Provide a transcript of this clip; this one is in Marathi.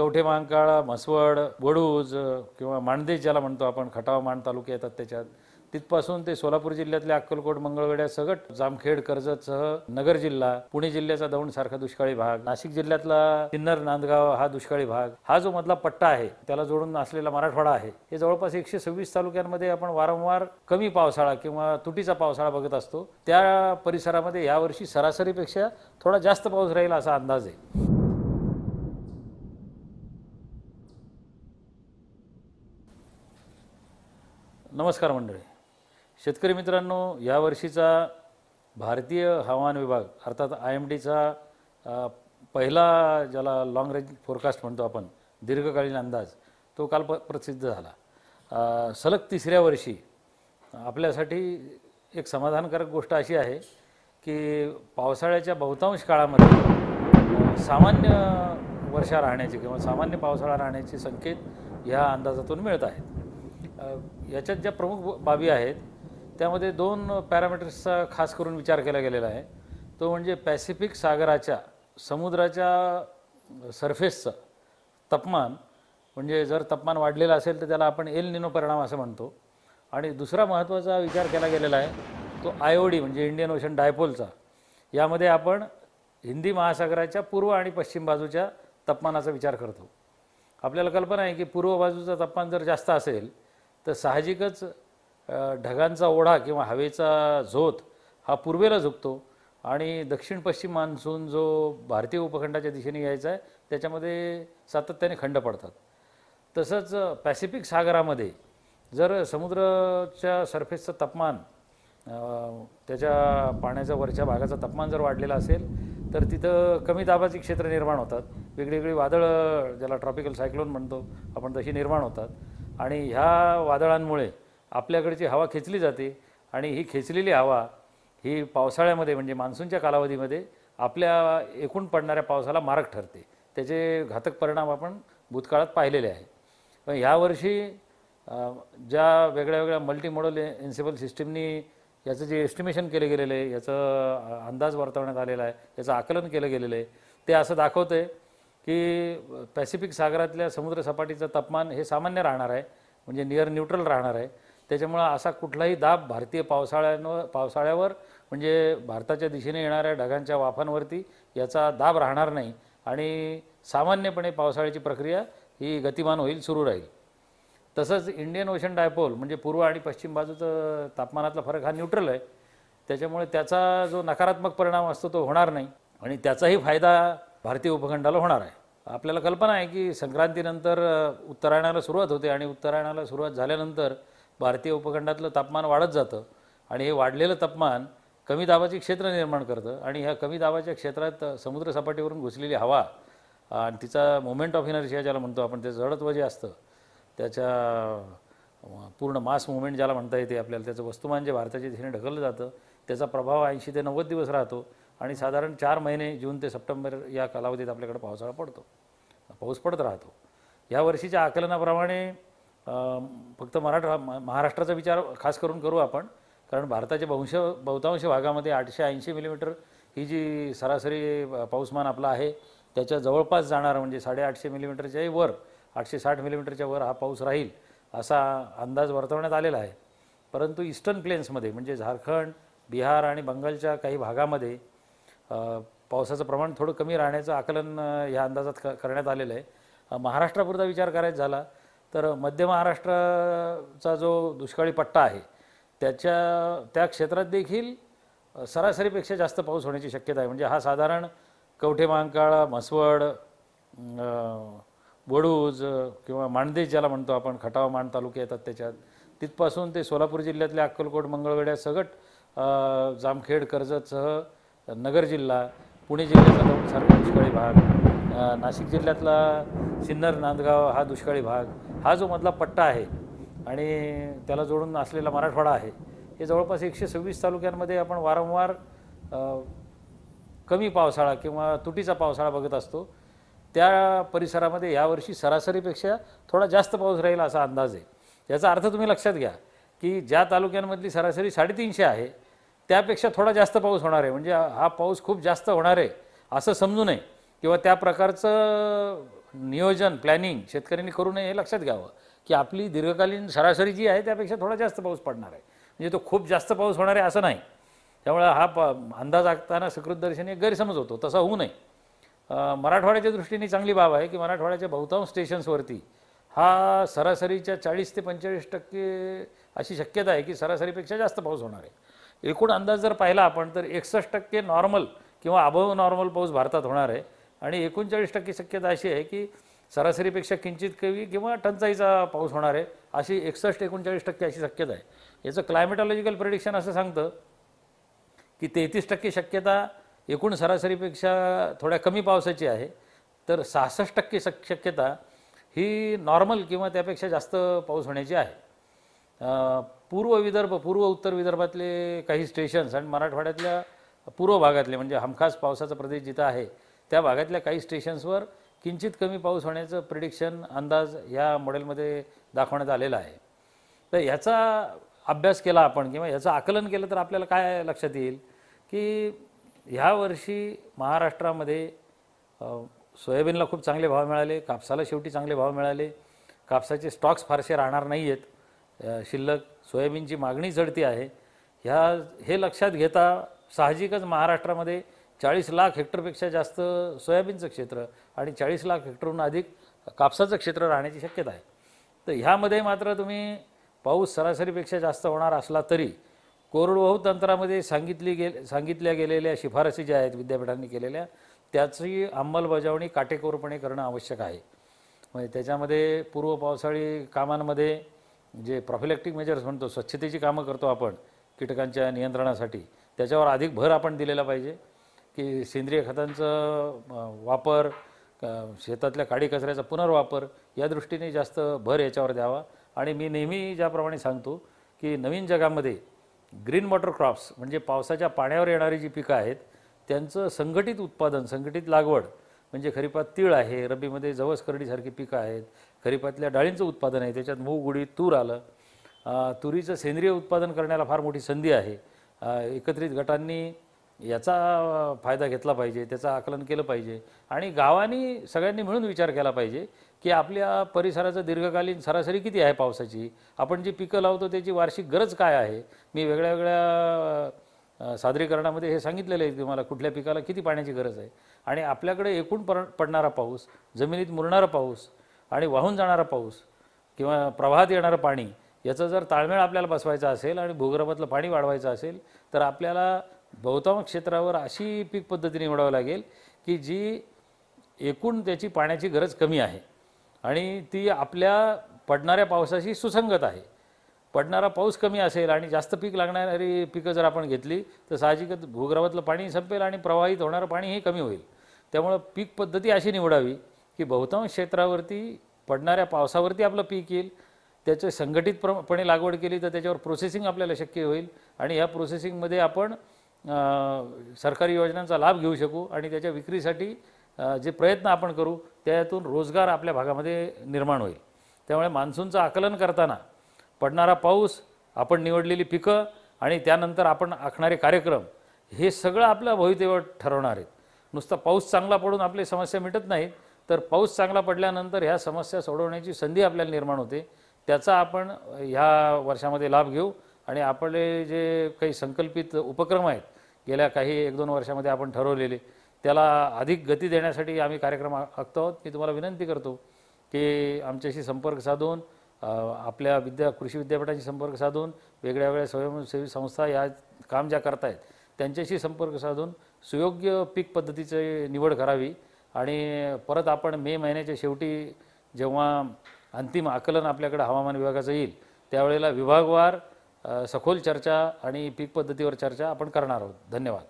कवठे मांकाळा म्हसवड वडूज किंवा माणदेश ज्याला म्हणतो आपण खटाव माण तालुके येतात त्याच्यात. तिथपासून ते सोलापूर जिल्ह्यातल्या अक्कलकोट मंगळवेड्या सगट जामखेड कर्जतसह नगर जिल्हा पुणे जिल्ह्याचा दौंड सारखा दुष्काळी भाग नाशिक जिल्ह्यातला किन्नर नांदगाव हा दुष्काळी भाग. हा जो मधला पट्टा आहे त्याला जोडून असलेला मराठवाडा आहे. हे जवळपास एकशे सव्वीस तालुक्यांमध्ये आपण वारंवार कमी पावसाळा किंवा तुटीचा पावसाळा बघत असतो. त्या परिसरामध्ये यावर्षी सरासरीपेक्षा थोडा जास्त पाऊस राहील असा अंदाज आहे. नमस्कार मंडळी. शेतकरी मित्रांनो यावर्षीचा भारतीय हवामान विभाग अर्थात आय एम डीचा पहिला ज्याला लाँग रेंज फोरकास्ट म्हणतो आपण दीर्घकालीन अंदाज तो काल प प्रसिद्ध झाला. सलग तिसऱ्या वर्षी आपल्यासाठी एक समाधानकारक गोष्ट अशी आहे की पावसाळ्याच्या बहुतांश काळामध्ये सामान्य वर्षा राहण्याचे किंवा सामान्य पावसाळा राहण्याचे संकेत ह्या अंदाजातून मिळत आहेत. याच्यात ज्या प्रमुख बाबी आहेत त्यामध्ये दोन पॅरामीटर्सचा खास करून विचार केला गेलेला आहे. तो म्हणजे पॅसिफिक सागराच्या समुद्राच्या सरफेसचं तापमान म्हणजे जर तापमान वाढलेलं असेल तर त्याला आपण एल निनो परिणाम असं म्हणतो. आणि दुसरा महत्त्वाचा विचार केला गेलेला आहे तो आयओडी म्हणजे इंडियन ओशन डायपोलचा. यामध्ये आपण हिंदी महासागराच्या पूर्व आणि पश्चिम बाजूच्या तापमानाचा विचार करतो. आपल्याला कल्पना आहे की पूर्व बाजूचं तापमान जर जास्त असेल तर साहजिकच ढगांचा ओढा किंवा हवेचा झोत हा पूर्वेला झुकतो आणि दक्षिण पश्चिम मान्सून जो भारतीय उपखंडाच्या दिशेने यायचा आहे त्याच्यामध्ये सातत्याने खंड पडतात. तसंच पॅसिफिक सागरामध्ये जर समुद्राच्या सरफेसचं तापमान त्याच्या पाण्याच्या वरच्या भागाचं तापमान जर वाढलेलं असेल तर तिथं कमी दाबाची क्षेत्र निर्माण होतात. वेगळीवेगळी वादळं ज्याला ट्रॉपिकल सायक्लोन म्हणतो आपण तशी निर्माण होतात. आणि ह्या वादळांमुळे आपल्याकडची हवा खेचली जाते आणि ही खेचलेली हवा ही पावसाळ्यामध्ये म्हणजे मान्सूनच्या कालावधीमध्ये आपल्या एकूण पडणाऱ्या पावसाला मारक ठरते. त्याचे घातक परिणाम आपण भूतकाळात पाहिलेले आहे पण ह्यावर्षी ज्या वेगळ्या वेगळ्या मल्टी मॉडल इन्सिबल सिस्टीमनी याचं जे एस्टिमेशन केले गेलेलं आहे याचं अंदाज वर्तवण्यात आलेला आहे याचं आकलन केलं गेलेलं आहे ते असं दाखवतं आहे की पॅसिफिक सागरातल्या समुद्रसपाटीचं तापमान हे सामान्य राहणार आहे म्हणजे नियर न्यूट्रल राहणार आहे. त्याच्यामुळं असा कुठलाही दाब भारतीय पावसाळ्यांवर पावसाळ्यावर म्हणजे भारताच्या दिशेने येणाऱ्या ढगांच्या वाफांवरती याचा दाब राहणार नाही आणि सामान्यपणे पावसाळ्याची प्रक्रिया ही गतिमान होईल सुरू राहील. तसंच इंडियन ओशन डायपोल म्हणजे पूर्व आणि पश्चिम बाजूचं तापमानातला फरक हा न्यूट्रल आहे. त्याच्यामुळे त्याचा जो नकारात्मक परिणाम असतो तो होणार नाही आणि त्याचाही फायदा भारतीय उपखंडाला होणार आहे. आपल्याला कल्पना आहे की संक्रांतीनंतर उत्तरायणाला सुरुवात होते आणि उत्तरायणाला सुरुवात झाल्यानंतर भारतीय उपखंडातलं तापमान वाढत जातं आणि हे वाढलेलं तापमान कमी दाबाचे क्षेत्र निर्माण करतं आणि ह्या कमी दाबाच्या क्षेत्रात समुद्रसपाटीवरून घुसलेली हवा आणि तिचा मोमेंट ऑफ इनर्शिया ज्याला म्हणतो आपण ते जडत्व जे असतं त्याच्या पूर्ण मास मुवमेंट ज्याला म्हणता येते आपल्याला त्याचं वस्तुमान जे भारताच्या दिशेने ढकललं जातं त्याचा प्रभाव ऐंशी ते नव्वद दिवस राहतो. आणि साधारण चार महिने जून ते सप्टेंबर या कालावधीत आपल्याकडे पावसाळा पडतो. पाऊस पडत राहतो. या वर्षीच्या आकलनाप्रमाणे फक्त मराठा म- महाराष्ट्राचा विचार खास करून करू आपण कारण भारताच्या बहुंश बहुतांश भागामध्ये आठशे ऐंशी मिलीमीटर ही जी सरासरी पाऊसमान आपला आहे त्याच्या जवळपास जाणार म्हणजे साडेआठशे मिलीमीटरच्याही वर आठशे साठ मिलीमीटरच्या वर हा पाऊस राहील असा अंदाज वर्तवण्यात आलेला आहे. परंतु ईस्टर्न प्लेन्समध्ये म्हणजे झारखंड बिहार आणि बंगालच्या काही भागामध्ये पावसाचं प्रमाण थोडं कमी राहण्याचं आकलन ह्या अंदाजात क करण्यात आलेलं आहे. महाराष्ट्रापुरता विचार करायचा झाला तर मध्य महाराष्ट्राचा जो दुष्काळी पट्टा आहे त्याच्या त्या क्षेत्रात देखील सरासरीपेक्षा जास्त पाऊस होण्याची शक्यता आहे. म्हणजे हा साधारण कवठे महांकाळ म्हसवड बडूज वडूज किंवा माणदेश ज्याला म्हणतो आपण खटाव माण तालुके येतात त्याच्यात. तिथपासून ते सोलापूर जिल्ह्यातले अक्कलकोट मंगळवेड्या सगट जामखेड कर्जतसह नगर जिल्हा पुणे जिल्ह्याचा दौंडसारखा दुष्काळी भाग नाशिक जिल्ह्यातला सिन्नर नांदगाव हा दुष्काळी भाग हा जो मधला पट्टा आहे आणि त्याला जोडून असलेला मराठवाडा आहे हे जवळपास एकशे सव्वीस तालुक्यांमध्ये आपण वारंवार कमी पावसाळा किंवा तुटीचा पावसाळा बघत असतो. त्या परिसरामध्ये यावर्षी सरासरीपेक्षा थोडा जास्त पाऊस राहील असा अंदाज आहे. याचा अर्थ तुम्ही लक्षात घ्या की ज्या तालुक्यांमधली सरासरी साडेतीनशे आहे त्यापेक्षा थोडा जास्त पाऊस होणार आहे. म्हणजे हा पाऊस खूप जास्त होणार आहे असं समजू नये. किंवा त्या प्रकारचं नियोजन प्लॅनिंग शेतकऱ्यांनी करू नये हे लक्षात घ्यावं. की आपली दीर्घकालीन सरासरी जी आहे त्यापेक्षा थोडा जास्त पाऊस पडणार आहे. म्हणजे तो खूप जास्त पाऊस होणार आहे असं नाही. त्यामुळे हा प अंदाज आखताना सकृतदर्शनी एक गैरसमज होतो. तसा होऊ नये. मराठवाड्याच्या दृष्टीने चांगली बाब आहे की मराठवाड्याच्या बहुतांश स्टेशन्सवरती हा सरासरीच्या चाळीस ते पंचेचाळीस टक्के अशी शक्यता आहे की सरासरीपेक्षा जास्त पाऊस होणार आहे. एकूण अंदाज जर पाहिला आपण तर एकसष्ट टक्के नॉर्मल किंवा अबव नॉर्मल पाऊस भारतात होणार आहे. आणि एकोणचाळीस टक्के शक्यता अशी आहे की सरासरीपेक्षा किंचित कमी किंवा टंचाईचा पाऊस होणार आहे अशी एकसष्ट एकोणचाळीस टक्के अशी शक्यता आहे. याचं क्लायमेटॉलॉजिकल प्रिडिक्शन असं सांगतं की तेहतीस टक्के शक्यता एकूण सरासरीपेक्षा थोड्या कमी पावसाची आहे. तर सहासष्ट टक्के शक शक्यता ही नॉर्मल किंवा त्यापेक्षा जास्त पाऊस होण्याची आहे. पूर्व विदर्भ पूर्व उत्तर विदर्भातले काही स्टेशन्स आणि मराठवाड्यातल्या पूर्व भागातले म्हणजे हमखास पावसाचा प्रदेश जिथं आहे त्या भागातल्या काही स्टेशन्सवर किंचित कमी पाऊस होण्याचं प्रिडिक्शन अंदाज या मॉडेलमध्ये दाखवण्यात आलेला आहे. तर ह्याचा अभ्यास केला आपण किंवा ह्याचं आकलन केलं तर आपल्याला काय लक्षात येईल की ह्या वर्षी महाराष्ट्रामध्ये सोयाबीनला खूप चांगले भाव मिळाले कापसाला शेवटी चांगले भाव मिळाले कापसाचे स्टॉक्स फारसे राहणार नाही आहेत शिल्लक सोयाबीनची मागणी चढती आहे. ह्या हे लक्षात घेता साहजिकच महाराष्ट्रामध्ये चाळीस लाख हेक्टरपेक्षा जास्त सोयाबीनचं क्षेत्र आणि चाळीस लाख हेक्टरहून अधिक कापसाचं क्षेत्र राहण्याची शक्यता आहे. तर ह्यामध्ये मात्र तुम्ही पाऊस सरासरीपेक्षा जास्त होणार असला तरी कोरडवाहू तंत्रामध्ये सांगितली गे सांगितल्या गेलेल्या शिफारसी ज्या आहेत विद्यापीठांनी केलेल्या त्याची अंमलबजावणी काटेकोरपणे करणं आवश्यक आहे. म्हणजे त्याच्यामध्ये पूर्व पावसाळी कामांमध्ये जे प्रॉफिलॅक्टिक मेजर्स म्हणतो स्वच्छतेची कामं करतो आपण कीटकांच्या नियंत्रणासाठी त्याच्यावर अधिक भर आपण दिलेला पाहिजे. की सेंद्रिय खतांचं वापर शेतातल्या काडी कचऱ्याचा पुनर्वापर या दृष्टीने जास्त भर याच्यावर द्यावा. आणि मी नेहमी ज्याप्रमाणे सांगतो की नवीन जगामध्ये ग्रीन वॉटर क्रॉप्स म्हणजे पावसाच्या पाण्यावर येणारी जी पिकं आहेत त्यांचं संघटित उत्पादन संघटित लागवड म्हणजे खरीपात तीळ आहे रब्बीमध्ये जवस करडीसारखी पिकं आहेत खरीपातल्या डाळींचं उत्पादन आहे त्याच्यात मूग उडीद तूर आलं. तुरीचं सेंद्रिय उत्पादन करण्याला फार मोठी संधी आहे. एकत्रित गटांनी याचा फायदा घेतला पाहिजे त्याचं आकलन केलं पाहिजे आणि गावांनी सगळ्यांनी मिळून विचार केला पाहिजे की आपल्या परिसराचं दीर्घकालीन सरासरी किती आहे पावसाची? आपण जी पिकं लावतो त्याची वार्षिक गरज काय आहे? मी वेगळ्या वेगळ्या सादरीकरणामध्ये हे सांगितलेलं आहे तुम्हाला कुठल्या पिकाला किती पाण्याची गरज आहे. आणि आपल्याकडे एकूण पर पडणारा पाऊस जमिनीत मुरणारा पाऊस आणि वाहून जाणारा पाऊस किंवा प्रवाहात येणारं पाणी याचं जर ताळमेळ आपल्याला बसवायचा असेल आणि भूगर्भातलं पाणी वाढवायचं असेल तर आपल्याला बहुतांश क्षेत्रावर अशी पीक पद्धती निवडावी लागेल की जी एकूण त्याची पाण्याची गरज कमी आहे. आणि ती आपल्या पडणाऱ्या पावसाशी सुसंगत आहे. पडणारा पाऊस कमी असेल आणि जास्त पीक लागणारी पिकं जर आपण घेतली तर साहजिकच भूगर्भातलं पाणी संपेल आणि प्रवाहित होणारं पाणीही कमी होईल. त्यामुळं पीक पद्धती अशी निवडावी की बहुतांश क्षेत्रावरती पडणाऱ्या पावसावरती आपलं पीक येईल. त्याचे संघटितपणे लागवड केली तर त्याच्यावर प्रोसेसिंग आपल्याला शक्य होईल आणि ह्या प्रोसेसिंगमध्ये आपण सरकारी योजनांचा लाभ घेऊ शकू आणि त्याच्या विक्रीसाठी जे प्रयत्न आपण करू त्यातून रोजगार आपल्या भागामध्ये निर्माण होईल. त्यामुळे मान्सूनचं आकलन करताना पडणारा पाऊस आपण निवडलेली पिकं आणि त्यानंतर आपण आखणारे कार्यक्रम हे सगळं आपलं भवितव्य ठरवणार आहेत. नुसता पाऊस चांगला पडून आपली समस्या मिटत नाहीत तर पाऊस चांगला पडल्यानंतर ह्या समस्या सोडवण्याची संधी आपल्याला निर्माण होते. त्याचा आपण ह्या वर्षामध्ये लाभ घेऊ आणि आपले जे काही संकल्पित उपक्रम आहेत गेल्या काही एक दोन वर्षामध्ये आपण ठरवलेले त्याला अधिक गती देण्यासाठी आम्ही कार्यक्रम आखतो आहोत. मी तुम्हाला विनंती करतो की आमच्याशी संपर्क साधून आपल्या विद्या कृषी विद्यापीठाशी संपर्क साधून वेगळ्या वेगळ्या स्वयंसेवी संस्था या काम ज्या करतायत त्यांच्याशी संपर्क साधून सुयोग्य पीक पद्धतीची निवड करावी आणि परत आपण मे महिन्याच्या शेवटी जेव्हा अंतिम आकलन आपल्याकडे हवामान विभागाचं येईल त्यावेळेला विभागवार सखोल चर्चा आणि पीक पद्धतीवर चर्चा आपण करणार आहोत. धन्यवाद.